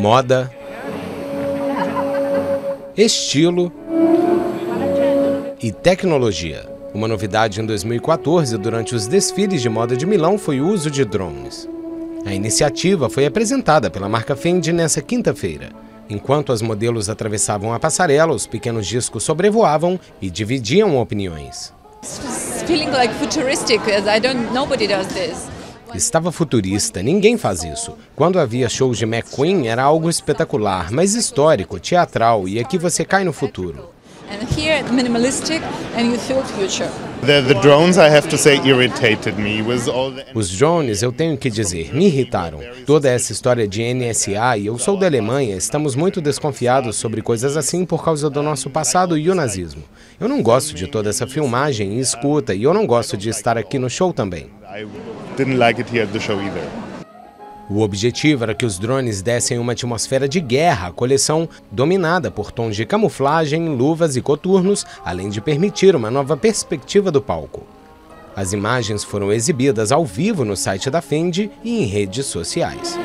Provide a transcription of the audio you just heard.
moda, estilo e tecnologia. Uma novidade em 2014, durante os desfiles de moda de Milão, foi o uso de drones. A iniciativa foi apresentada pela marca Fendi nessa quinta-feira. Enquanto as modelos atravessavam a passarela, os pequenos discos sobrevoavam e dividiam opiniões. Estava futurista, ninguém faz isso. Quando havia shows de McQueen era algo espetacular, mas histórico, teatral, e aqui você cai no futuro. And here minimalistic and you feel future. The, the drones, I have to say, irritated me. Was all the... Os drones, eu tenho que dizer, me irritaram. Toda essa história de NSA e eu sou da Alemanha, estamos muito desconfiados sobre coisas assim por causa do nosso passado e o nazismo. Eu não gosto de toda essa filmagem e escuta e eu não gosto de estar aqui no show também. O objetivo era que os drones dessem uma atmosfera de guerra à coleção, dominada por tons de camuflagem, luvas e coturnos, além de permitir uma nova perspectiva do palco. As imagens foram exibidas ao vivo no site da Fendi e em redes sociais.